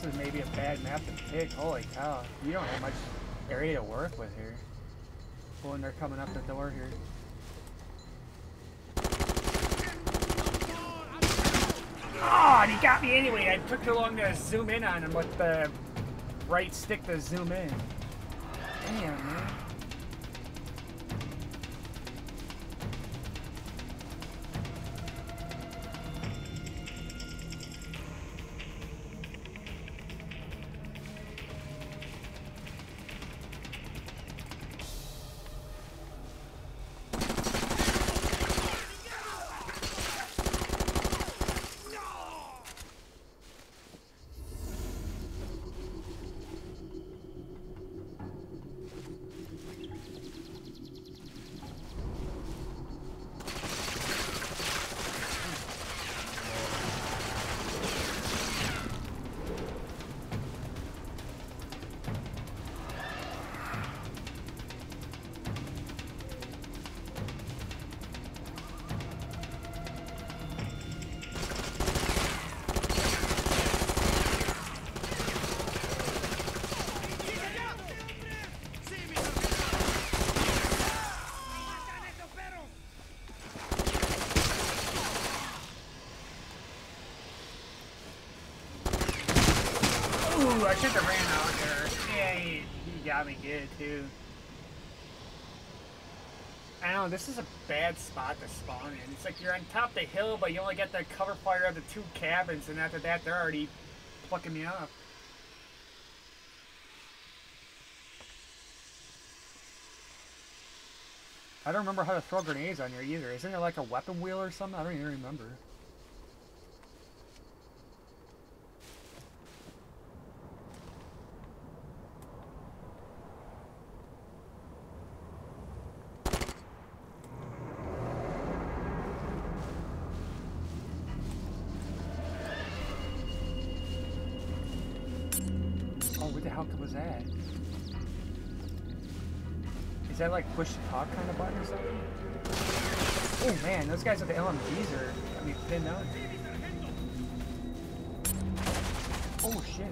This is maybe a bad map to pick. Holy cow. You don't have much area to work with here. When they're coming up the door here. Oh, and he got me anyway. I took too long to zoom in on him with the right stick to zoom in. Damn, man. I should have ran out there. Yeah, he, he got me good too. I know, this is a bad spot to spawn in. It's like you're on top of the hill, but you only get the cover fire of the two cabins, and after that, they're already plucking me off. I don't remember how to throw grenades on here either. Isn't there like a weapon wheel or something? I don't even remember. What the hell was that? Is that like push to talk kind of button or something? Oh man, those guys with the LMGs are got me pinned out. Oh shit.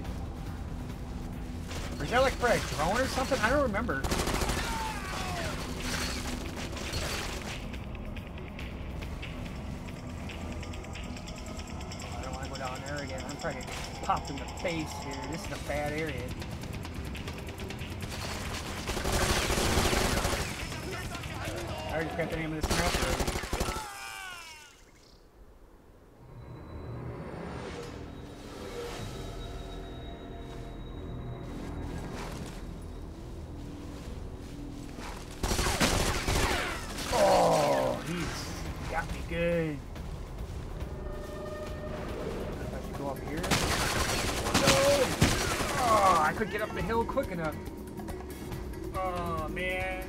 Or is that like for a drone or something? I don't remember. There again. I'm trying to popped in the face here. This is a bad area. I already forgot the name of this map. Oh, good. I couldn't get up the hill quick enough. Oh, man.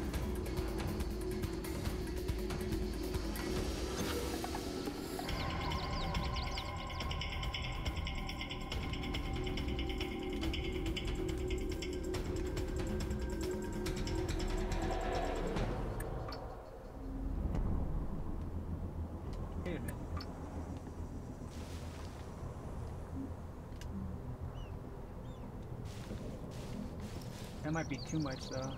That might be too much though.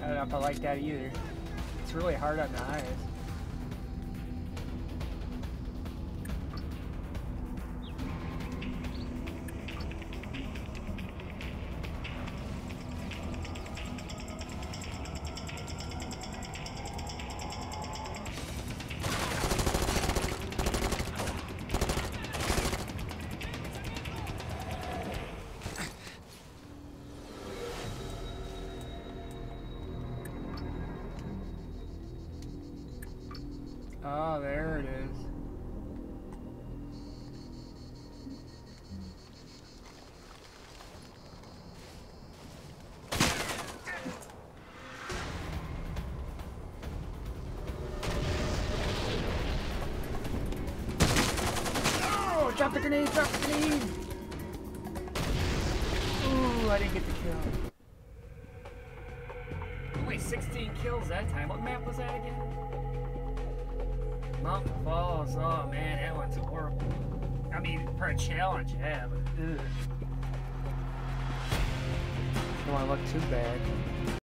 I don't know if I like that either. It's really hard on the eyes. Oh, there it is. Oh, drop the grenade, drop the grenade! Ooh, I didn't get the kill. Only 16 kills that time. What map was that again? Mountain Falls. Oh man, that one's horrible. I mean, for a challenge, yeah, but ugh. Don't want to look too bad.